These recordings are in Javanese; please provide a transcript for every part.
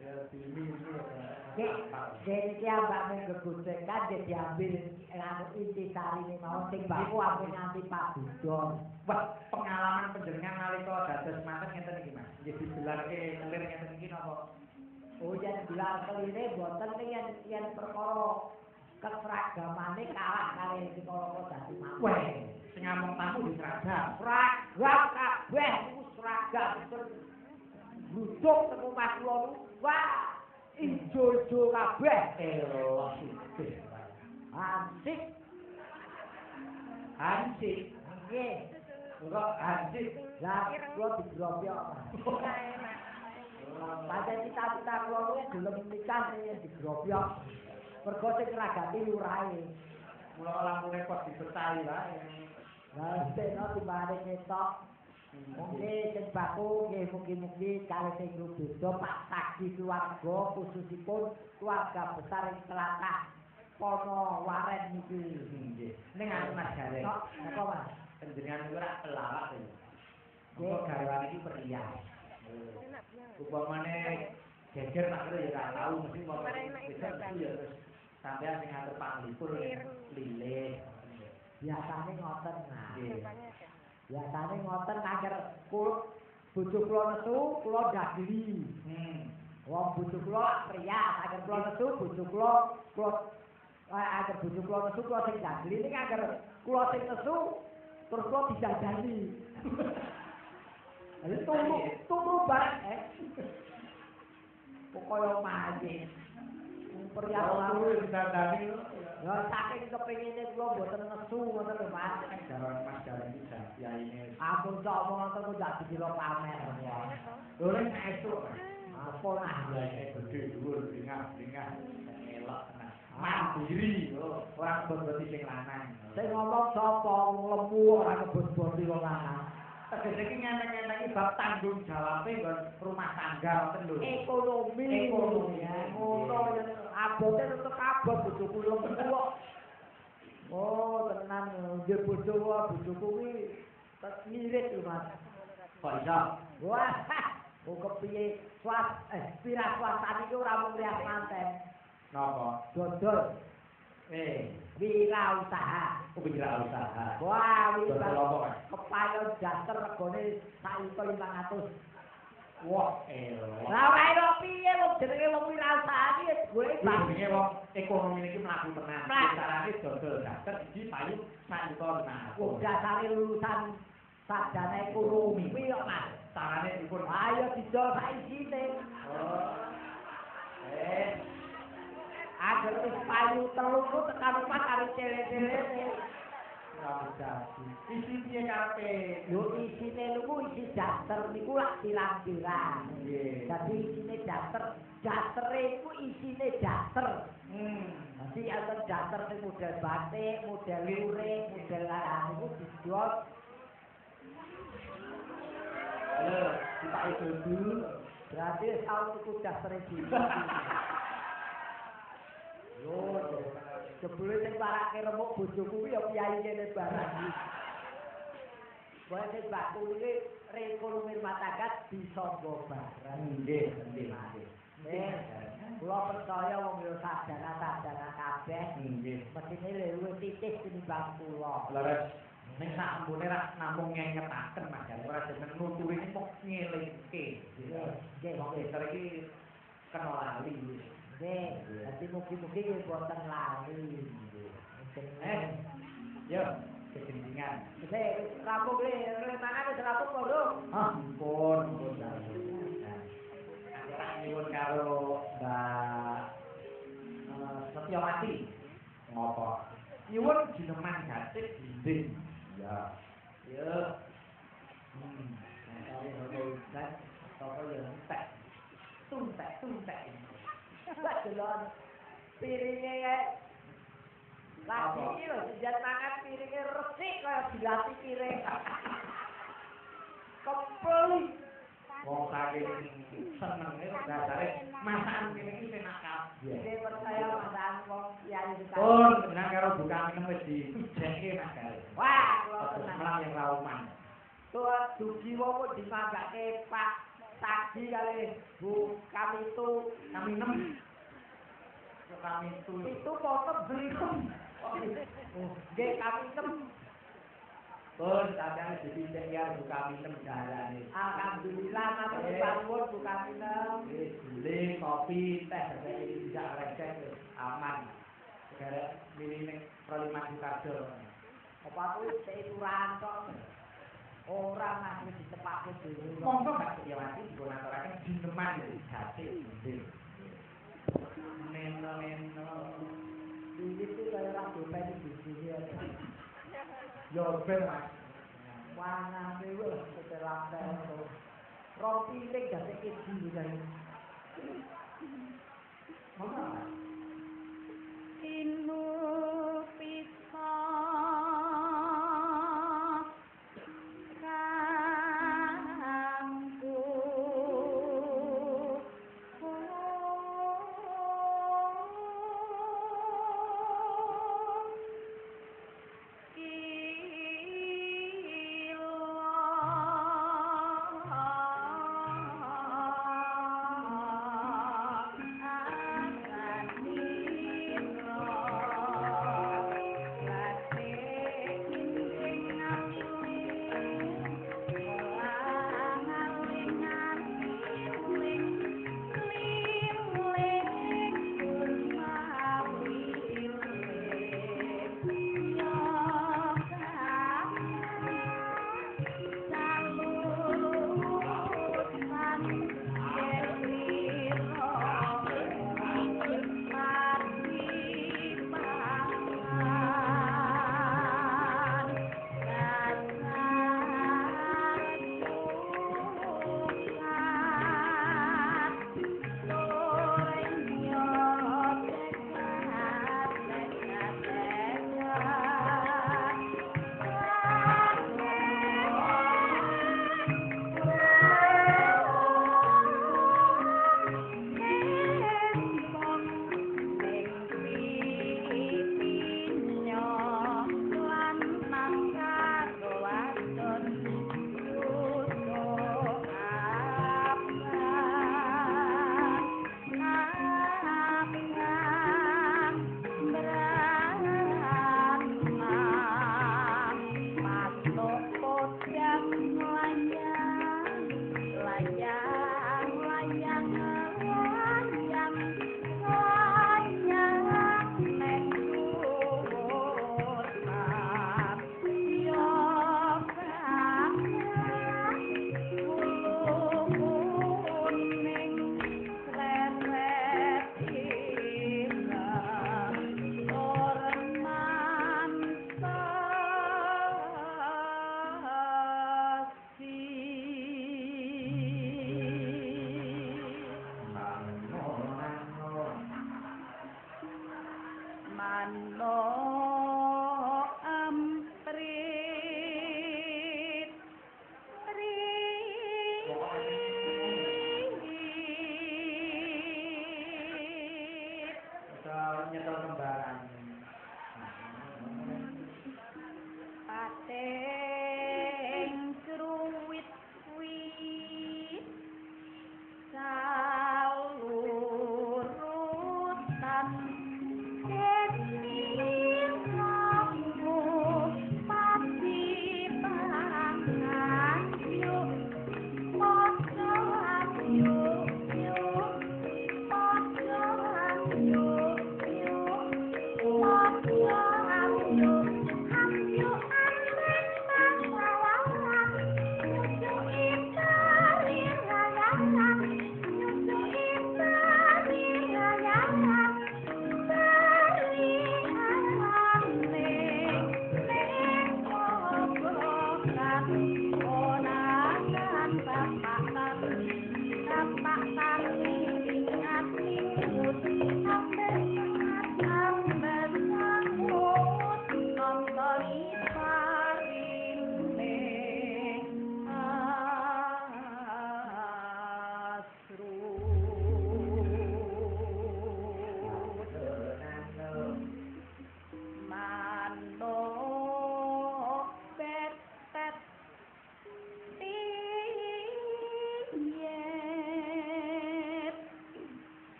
Dek, dek iki ambakne gegojek kan dek diambil inti sarine mau sing baku aku nganti Pak Budon. Wah, pengalaman panjenengan nalika dados manten ngeten iki, Mas. Nggih digelarke kelir ngeten iki napa? Oh, yen gelar kelire boten ning yen yen perkara keseragamane kalah kali sekolah dadi mampu. Wah, sing ngomong tamu diseragam. seragam kabeh iku seragam Luduk teko Mas kula niku wah ijo-ijo kabeh. Ansik Hansik. nggih. Kok hansik? Lah kula digrobyok. Pancen cita-cita kula niku gelem nikah ning digrobyok. Mergo sing ngragati lurahe. Mula lampune kok dibecahi wae. Lah seno timbane ketok. Mungkin sing baku nggih mugi-mugi kalih sing beda Pak Tagi keluarga khususipun keluarga besar ing Tlatah Pono Waren niki. Nggih. Ning anu Mas Gareng. Kok napa Mas? Panjenengan niku ora pelawak to. Nggih. Kok garwane iki perias. Upamane geger tak kira ya ora tau mesti mau mesti ya terus sampean sing ngatur panglipur lilih. Biasane ngoten nah. Nggih. Biasane ngoten anger kul bojo kula nesu kula dagili. Hmm. Wong bojo kula prias, anger kula nesu bojo kula kula eh, anger bojo kula nesu kula sing dagili ning anger kula sing nesu terus kula dijajani. Ayo tunggu, tunggu bareng eh. Pokoke maje. Prias Oh, lalu. kuwi ditandani Ya saking kepengine kula mboten nesu ngoten lho Mas. Jaran Mas Aku sok omong ngoten kok dak dikira pamer ya. Lho nek esuk. Apa nah? Mulai gede dhuwur bingah-bingah elok tenan. Mandiri, ora kebot sing lanang. Sing ngomong sapa wong lemu ora kebut-buti wong lanang. Tegese iki ngentek-ngentek bab tanggung jawabe nggon rumah tangga ngoten lho. Ekonomi. Ekonomi. Ngono ya abote tetep abot bojoku kok. Oh, tenan nggih bojo wae bojoku kuwi tet ngirit lho Mas. Kok iso? Wah, kok kepiye swas eh pira iki ora mung rias manten. Napa? Dodol Eh, wira usaha. kok pikir usaha. Wah, wis Dodol apa, Mas? kepayon regane sak yuta 500. Wah, elok. Lah ora piye wong jenenge wong wirausaha iki golek bang. Jenenge wong ekonomi niki mlaku tenan. Carane dodol daster iki payu sak juta lima Wong dasare lulusan sarjana ekonomi kuwi kok Mas. Carane dipun Ayo didol sak isine. Oh. Eh, Agar wis payu telu ku tekan omah karo cele-celene. Jadi. Isi piye karepe? Yo isine niku isi daster niku lak pirang-pirang. Nggih. Dadi isine daster, dastere iku isine daster. Hmm. Dadi enten daster sing model batik, model luring, model larang niku dijual Halo, kita itu dulu. berarti tau tuku daster iki. Yo, jebule sing parake remuk bojoku ya piyai kene barang iki. Wae sing baku iki rekonomi rumah tangga bisa nggo barang. Nggih, nggih, nggih. Kula percaya wong yo sadana-sadana kabeh Nggih. mesine luwih titis tinimbang kula. Leres ning sak ambune ra namung ngengetaken Mas Jan, ora jeneng nuturi ini mok ngelingke. Nggih, Wong nggih. pinter iki kena lali. Nggih, dadi mugi-mugi nggih boten lali. Eh, yo kejentingan. Wis rampung nggih, remangan Lagi iki lho, jan mangan piringe resik kaya dilatih piring. Kepeli. Wong saking senenge dasare masakan kene iki penak kabeh. Iki percaya masakan wong kiai sekali. Pun benar karo buka minum wis dijeke Mas Gal. Wah, kula Terus tenang. melang yang rauman. Tuh dugi wong kok dimagake Pak tagi kali Bu kami itu kami itu itu foto belikum nggih kami enam Pun sampeyan ditindak ya Bu kami enam dalane. Alhamdulillah matur nuwun Bu kami. Beli kopi teh iki tidak receh aman. Segara miline pro 5 juta dolar. Apa kuwi seuran tok. Ora nang ditepake dhewe. Monggo Mbak Setiawati dineman jati nggih. Neno neno. Iki sih kaya ra dopen di sini ya. Yo ben Mas. Wana dewe setelah itu. Roti sedikit dulu kan. Monggo Mas. Inu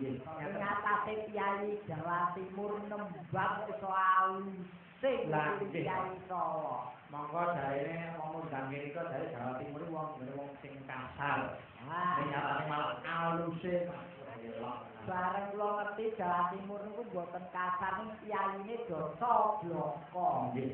Nggih. Ing atase Kyai Jawa Timur nembang iso Lah, nggih. Kyai Solo. Monggo jarene wong undang kene iku dari Jawa Timur iki wong wong sing kasar. Ah, nyatane malah aluse elok. bareng kula ngerti Jawa Timur niku mboten kasar ning kiyaine dosa bloko. Nggih.